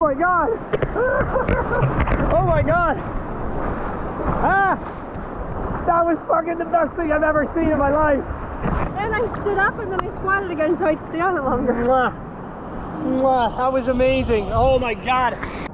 Oh my god! oh my god! Ah! That was fucking the best thing I've ever seen in my life! Then I stood up and then I squatted again so I'd stay on it longer. Mwah. Mwah. That was amazing. Oh my god.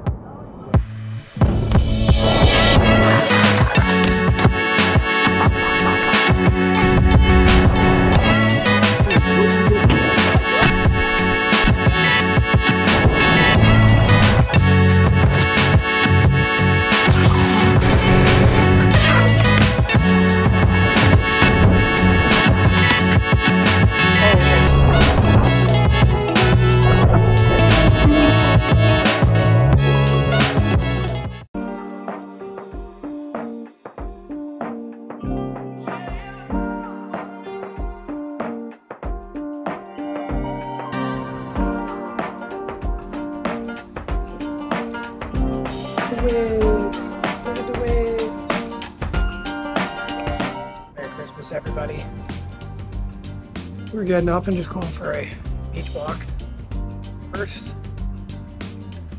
Merry Christmas, everybody. We're getting up and just going for a beach walk. First,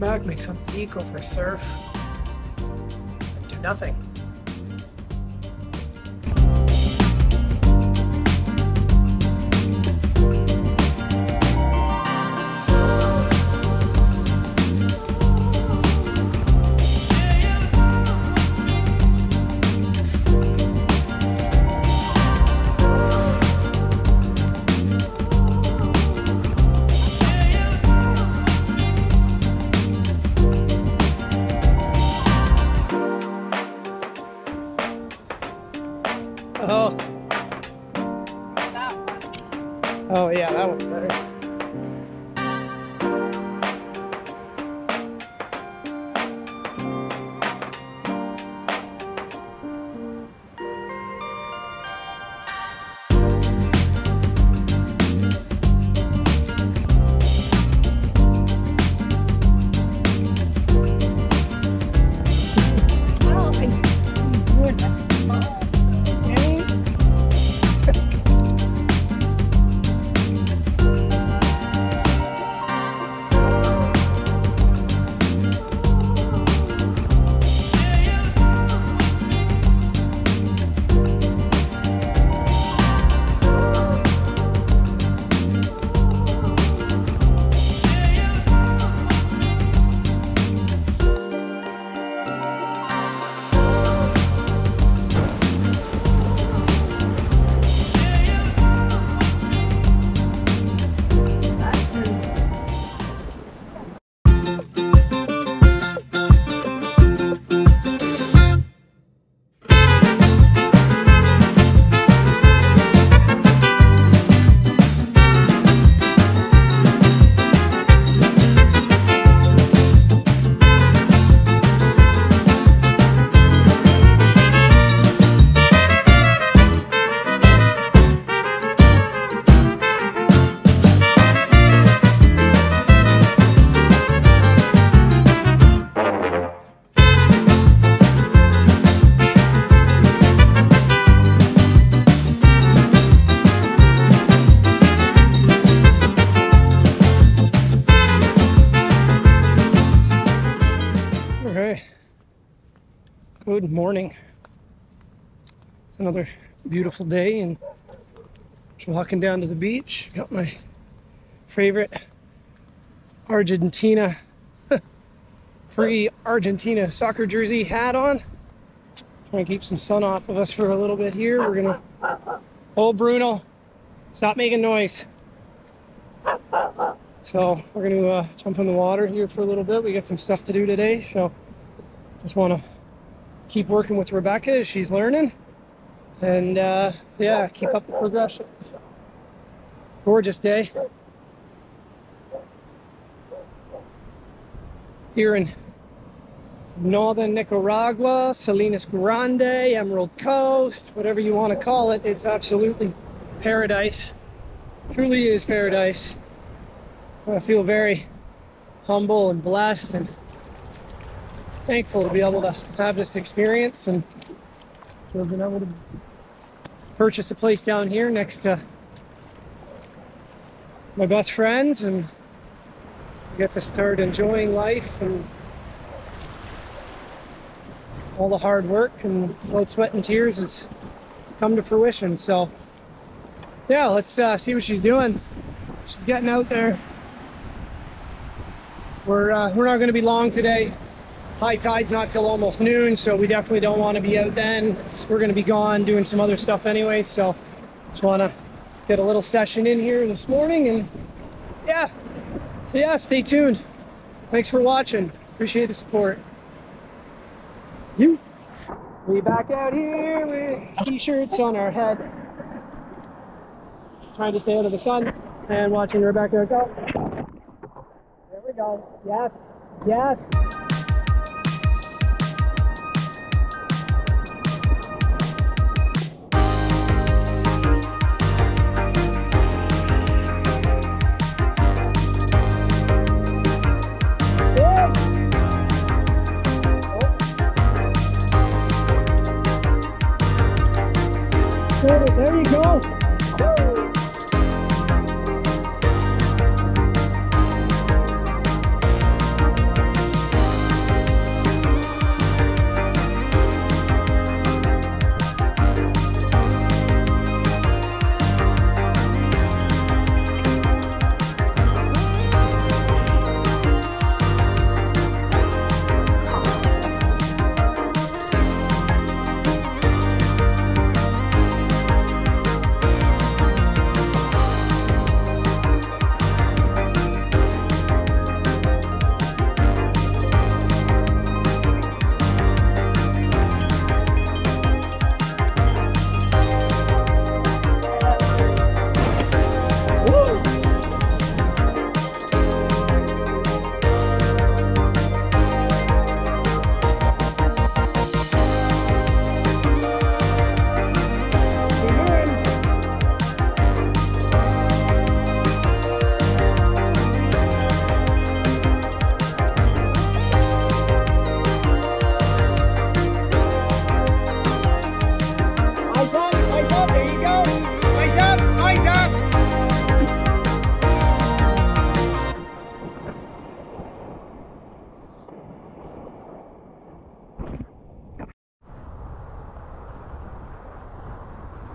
back, make something go for surf, and do nothing. Morning. It's another beautiful day and just walking down to the beach. Got my favorite Argentina free Argentina soccer jersey hat on. Trying to keep some sun off of us for a little bit here. We're gonna Oh Bruno, stop making noise. So we're to uh, jump in the water here for a little bit. We got some stuff to do today, so just want to keep working with Rebecca as she's learning, and uh, yeah, keep up the progression. So, gorgeous day here in northern Nicaragua, Salinas Grande, Emerald Coast, whatever you want to call it. It's absolutely paradise. Truly is paradise. I feel very humble and blessed and thankful to be able to have this experience and to have been able to purchase a place down here next to my best friends and get to start enjoying life and all the hard work and blood, sweat, and tears has come to fruition. So, yeah, let's uh, see what she's doing. She's getting out there. We're uh, we're not going to be long today. High tide's not till almost noon, so we definitely don't want to be out then. It's, we're going to be gone doing some other stuff anyway. So, just want to get a little session in here this morning, and yeah. So yeah, stay tuned. Thanks for watching. Appreciate the support. You. We back out here with t-shirts on our head. Trying to stay out of the sun and watching Rebecca go. There we go. Yes. Yes.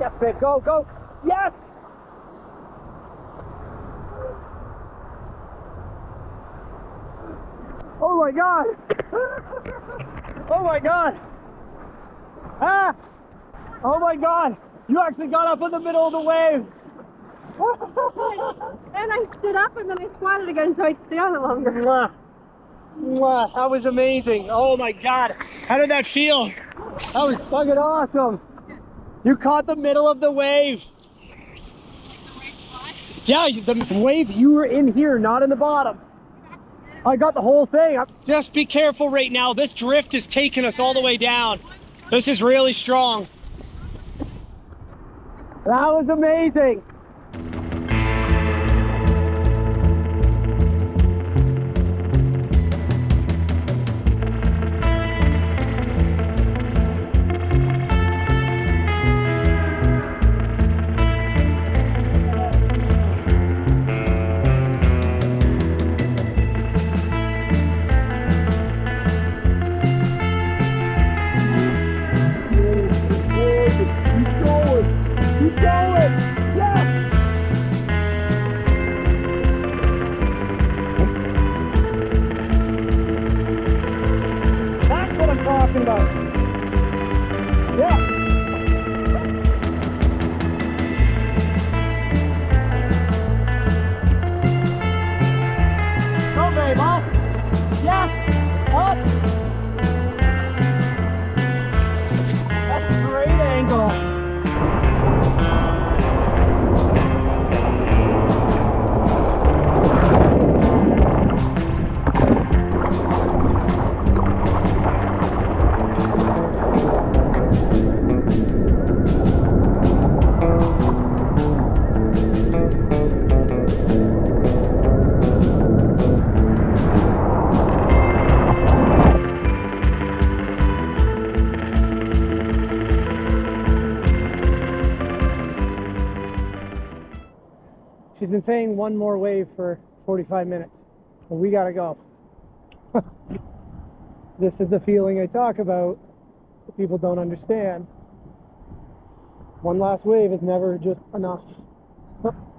Yes, babe, go, go. Yes! Oh my god! oh my god! Ah! Oh my god! You actually got up in the middle of the wave! And I stood up and then I squatted again so I'd stay on it longer. Mwah. Mwah. That was amazing. Oh my god. How did that feel? That was fucking awesome. You caught the middle of the wave. Yeah, the wave, you were in here, not in the bottom. I got the whole thing. Just be careful right now. This drift is taking us all the way down. This is really strong. That was amazing. Been saying one more wave for 45 minutes. But we gotta go. this is the feeling I talk about that people don't understand. One last wave is never just enough.